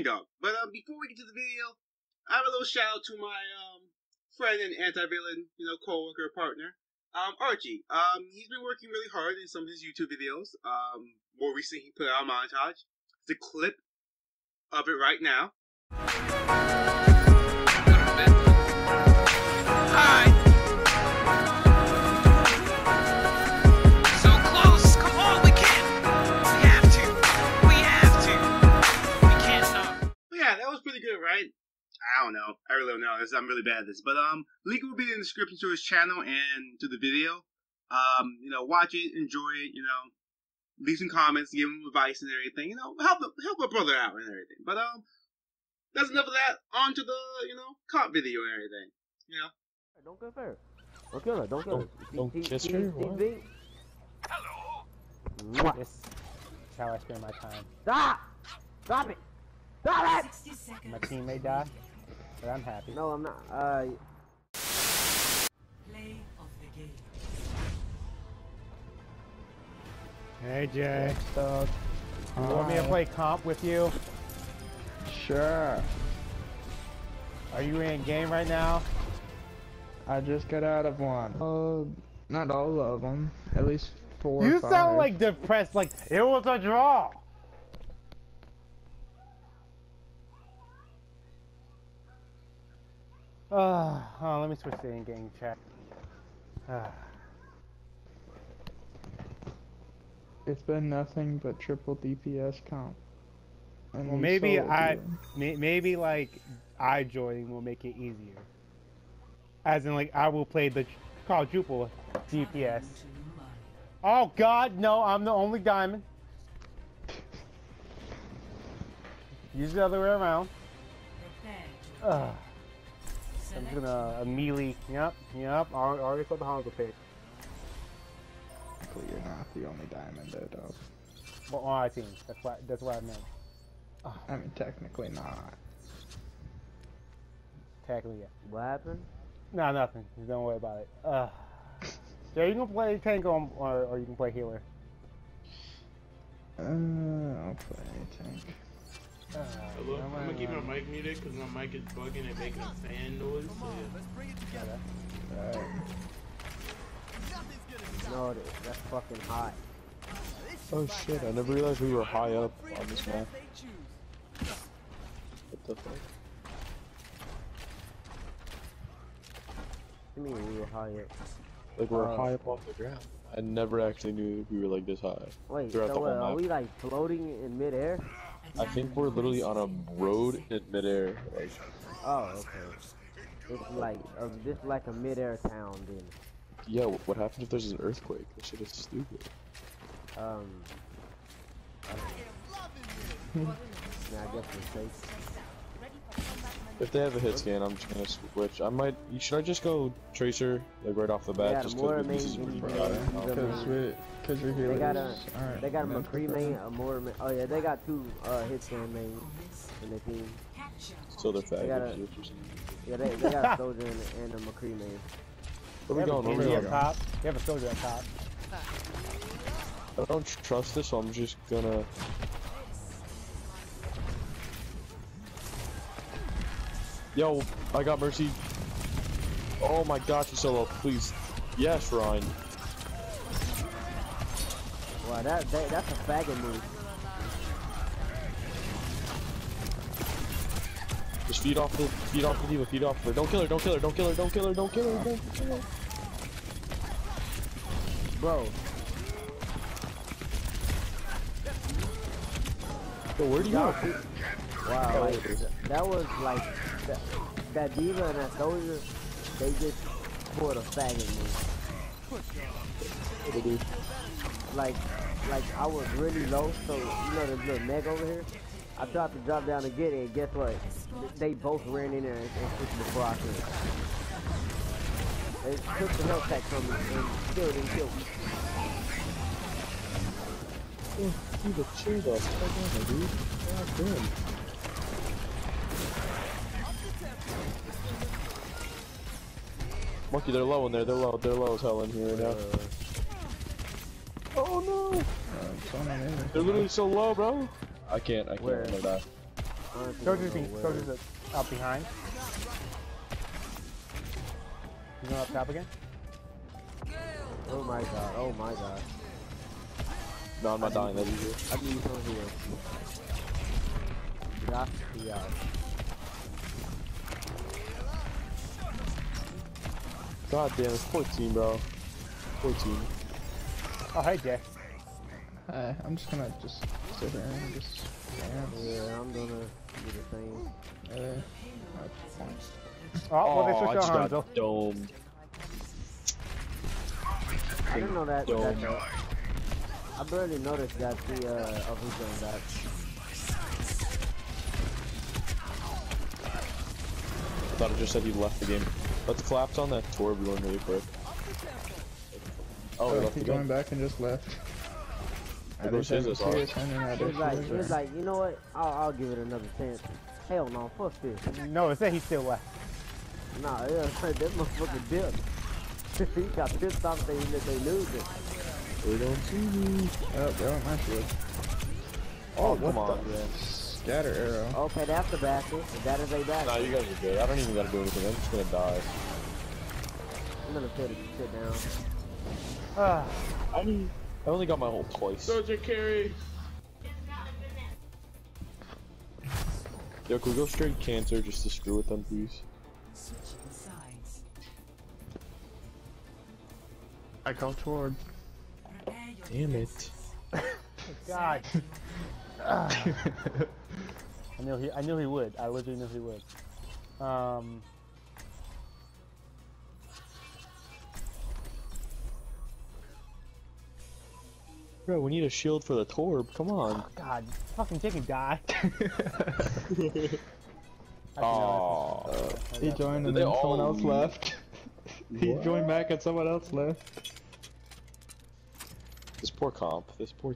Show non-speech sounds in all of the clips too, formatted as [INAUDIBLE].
Hangdog. But um, before we get to the video, I have a little shout out to my um friend and anti-villain, you know, co-worker partner, um, Archie. Um, he's been working really hard in some of his YouTube videos. Um, more recently, he put out a montage. The clip of it right now. I really don't know. I'm really bad at this. But um, link will be in the description to his channel and to the video. Um, you know, watch it, enjoy it. You know, leave some comments, give him advice and everything. You know, help help a brother out and everything. But um, that's enough of that. On to the you know comp video and everything. You know. Don't go there. Don't kill her. Don't kill her. Don't- don't kiss her? she What? Hello. Mwah. This is how I spend my time. Stop! Stop it! Stop it! My teammate died, but I'm happy. No, I'm not. Uh, Play of the game. Hey Jay. So, you want me to play comp with you? Sure. Are you in game right now? I just got out of one. Uh, not all of them. At least four. or You five. sound like depressed, like it was a draw. Uh, oh, let me switch to in-game chat. Ah. It's been nothing but triple DPS comp. And well, maybe I, may, maybe like I joining will make it easier. As in, like I will play the call quadruple DPS. Oh God, no! I'm the only diamond. Use the other way around. Ugh. I'm just gonna immediately. Yep, yep. I already already saw the hunger pick. But you're not the only diamond there, dog. Well, on our team. That's why. That's what I meant. I mean, technically not. Technically, yeah. what happened? No, nothing. Just don't worry about it. Ugh. [LAUGHS] Jay, you can play tank or, or, or you can play healer. Uh, I'll play tank. Uh, Hello? never I'm gonna mind, keep never my mic muted because my mic is bugging and making a fan noise. So yeah. Alright. No, that, that's fucking hot. Oh shit! I never realized we were high up on this map. What the fuck? I mean, we were high up? Like we're Uh, high up off the ground. I never actually knew we were like this high. Wait, Throughout so the what, whole are map. we like floating in midair? I think we're literally on a road in midair. Like, Oh, okay. It's like, uh, this like a midair town then. yeah, what happens if there's an earthquake? This shit is stupid. Um. yeah, I guess we're safe. If they have a hit scan, I'm just gonna switch. I might. Should I just go tracer like right off the bat? Yeah, just more because main this is enemy- pretty Yeah, bad. the Because we, because we're healers. They got a, Alright. they got a that's McCree okay. main, a more, ma- oh yeah, they got two uh, hit scan main in their team. capture. So they're They got faggots. a- is what you're saying. Yeah, they, they got a soldier and, and a McCree main. Where we going? Where we Genji going? up top. You have a soldier up top. I don't trust this, so I'm just gonna. Yo, I got mercy. Oh my gosh, you solo, please. Yes, Ryan. Wow, that, that that's a faggot move. Just feed off the feed off the D.Va, feed off her. Don't kill her, don't kill her, don't kill her, don't kill her, don't kill her, don't kill her. Bro, Yo, where do you go? wow, like, that was like, that, D.Va and that soldier, they just pulled a faggot move. Like, like I was really low, so you know the little neck over here. I tried to drop down to get it, and guess what? They both ran in there and, me before I could. They took the health pack from me and still didn't kill me. D.Va, chill the fuck out, dude. God damn. Monkey, they're low in there. They're low. They're low as hell in here right now. oh no! Uh, They're literally so low, bro. I can't. I can't. Where? I'm gonna die. Honestly, Soldier's, don't be, know where. soldier's up behind. You going up top again? Oh my god, oh my god. No, I'm not dying that easy. I need some here. Just the out. God damn, it's 14, bro. 14. Oh, hey, Jay. Hey, I'm just gonna just sit here and just dance. Yeah, I'm gonna do the thing. Uh, Oh, well, they I switched just on Hanzo. got domed. I didn't know that. Dome. that I barely noticed that the uh, oh, who's doing that? I thought it just said he left the game. Let's collapse on that Torb going really quick. Oh, oh he oh, he going back and just left. I There goes just haven't Scissors seen off. it sending that He was like, he was like, you know what? I'll, I'll give it another chance. Hell no, fuck this. No, it said he still left. Nah, yeah, [LAUGHS] that motherfucker dipped. [LAUGHS] he got pissed off thinking that they lose it. They don't see me. Oh, there went my shield. Oh, oh, what come on, the- man. Scatter arrow. Okay, that's the basket. That is a Nah, you guys are good. I don't even gotta do anything. I'm just gonna die. I'm gonna sit, sit down. Ah, I mean, I only got my ult twice. Soldier carry. Yo, can we go straight cancer just to screw with them, please? Switching sides. I go toward. Prepare Damn it. [LAUGHS] God. [LAUGHS] [LAUGHS] I knew he. I knew he would. I literally knew he would. Um. Bro, we need a shield for the Torb. Come on. God, fucking chicken die. Oh. He joined and They then someone else left. [LAUGHS] he joined back and someone else left. This poor comp. This poor.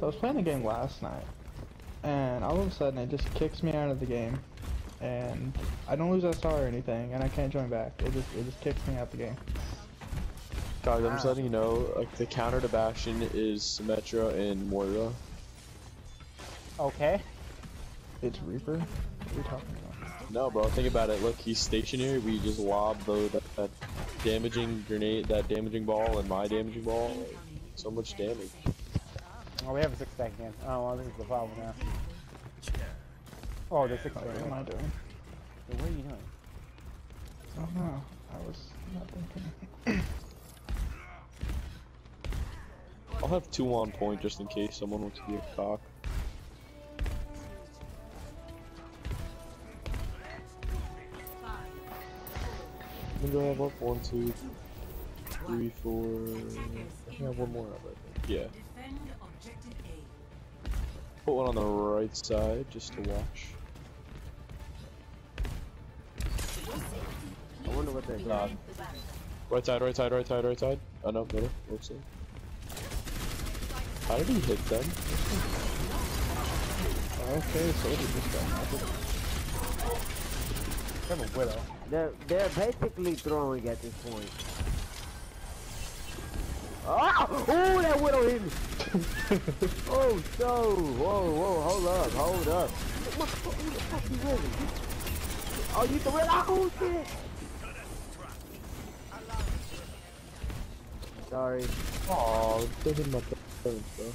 So I was playing the game last night, and all of a sudden it just kicks me out of the game, and I don't lose SR or anything, and I can't join back. It just it just kicks me out the game. Guys, I'm just letting you know, like, the counter to Bastion is Symmetra and Moira. Okay. It's Reaper. What are you talking about? No, bro, think about it. Look, he's stationary. We just lob the, that, that damaging grenade, that damaging ball, and my damaging ball. So much damage. Oh, we have a six stack again. Oh, well, this is the problem now. Oh, there's six stack. what am I doing? So what are you doing? Oh no, I was not thinking. I'll have two on point just in case someone wants to be a cock. I'm gonna have up one, two, three, four. I think I have one more up, I think. Yeah. Defend objective A. Put one on the right side just to watch. I wonder what they're doing. Right side, right side, right side, right side. Oh no, middle, left side. How did he hit them? Okay, so it just got melted. We a widow. They're they're basically throwing at this point. Ah! Oh, that widow hit me. oh, so whoa, whoa, hold up, hold up. What the fuck, who the fuck you with? Oh, you the red? Oh shit! Sorry. Oh, they hit my parents, bro.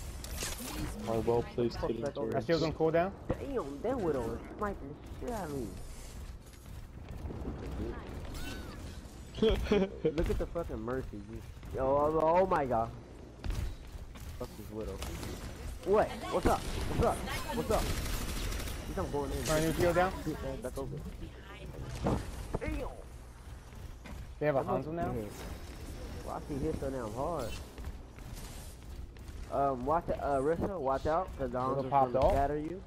My well placed Fuck hidden back over. That shield's on cooldown. Damn, that widow is sniping the shit out of me. [LAUGHS] Look at the fucking mercy. You, oh, oh, my god. Fuck this widow. What? What's up? What's up? What's up? He's not going in. Our new shield down. Get that back over. Damn. They have a Hanzo now. scared. Well, I see hit so damn hard. Um, watch uh, Arissa, watch out, cause the Hanzo's gonna off. scatter you.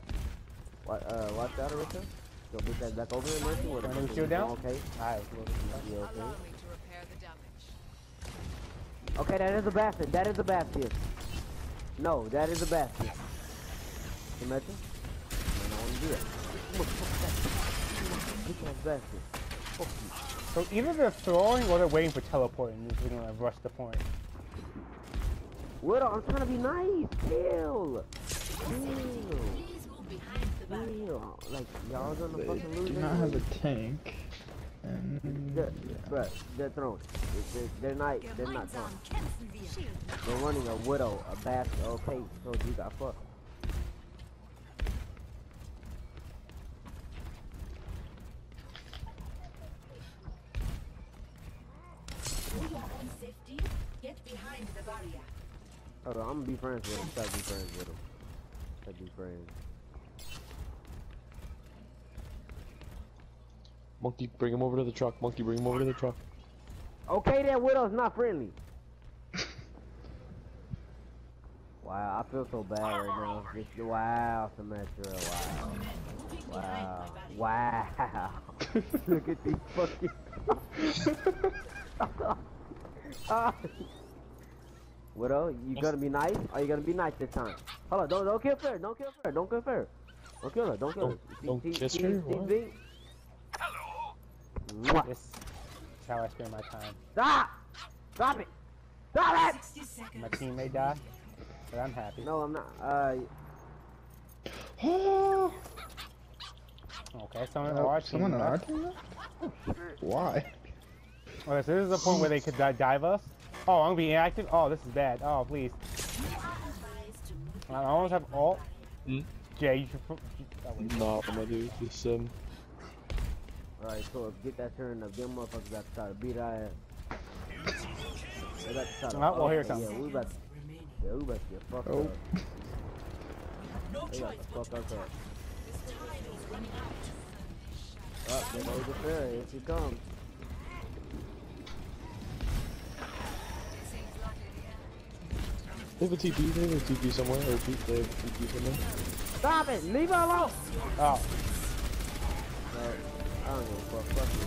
Wa- uh, watch out, Arissa. Go get that back over Mercy. Where the Wanna fuck shield down? Okay. Alright. You okay? Okay, that is a basket. That is a basket. No, that is a basket. Imagine. I don't want to do that. Come on, come on, basket. So either they're throwing or they're waiting for teleporting. and They're gonna rush the point. What? I'm trying to be nice. Chill. Chill. Chill. Like, y'all gonna They fucking lose do not have a tank. And They're, bruh, they're throwing. They're, they're, they're not, they're not throwing. They're running a widow, a basket. Okay, so you got fucked. Hold on, I'm gonna be friends with him. Try to be friends with him. Try to be friends. Monkey, bring him over to the truck. Monkey, bring him over to the truck. Okay, that widow's not friendly. [LAUGHS] wow, I feel so bad right now. Just, wow, Symmetra, wow. Wow. Wow. Look at these fucking... Ah. [LAUGHS] Widow, you gonna be nice? Are you gonna be nice this time? Hold on, don't, don't kill her, don't kill her, don't kill her. Don't kill her, don't kill her. Don't- don't kiss her? What? See, Mwah. This is how I spend my time. Stop! Stop it! Stop it! 60 seconds. My teammate died, but I'm happy. No, I'm not. Uh, oh, [SIGHS] Okay, someone on our team. someone on our team? Why? Okay, so this is the point where they could di- dive us. Oh, I'm gonna be inactive. Oh, this is bad. Oh, please. I almost have ult. Hmm? Jay, you should. put- Oh, wait. I'm gonna do this. Um, alright, so get that turn up. Them motherfuckers about to try to beat our ass. They about to try to. Oh, well, here it comes. Yeah, we about to. Yeah, we about to get fucked Oh. up. They about to fuck us up. Up, there goes the fairy. Here she comes. they have a TP. They have a TP somewhere. Or T- they have a TP somewhere. Stop it! Leave her alone! Oh, No, I don't give a fuck. Fuck you.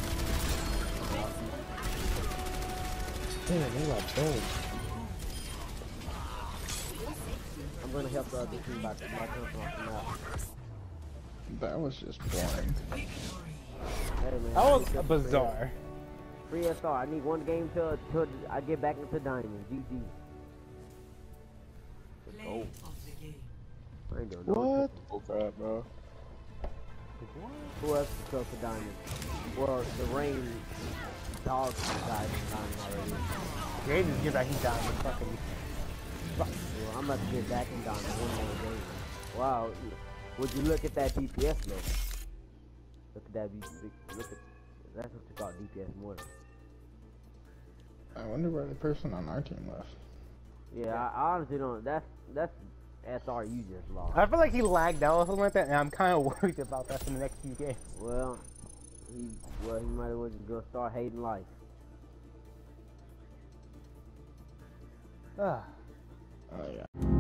Damn, they got killed. I'm gonna help the other team back. Back up off the map. That was just boring. Hey man. that was need some free- bizarre. Free SR. I need one game till till I get back into diamond. GG. Play Oh, of the game. I ain't doing no What? Oh crap, bro. Who else is close to diamond? Well, the rain dogs died in diamond already. Jay just get back. He died. He's fucking. Well, I'm about to get back in diamond one more game. Wow. Would you look at that DPS though? Look at that. D- Look at that's what you call DPS more. I wonder where the person on our team left. Yeah, I, I honestly don't. That's that's SR you just lost. I feel like he lagged out or something like that, and I'm kind of [LAUGHS] worried about that for the next few games. Well, he well he might as well just go start hating life. Ah. Oh yeah.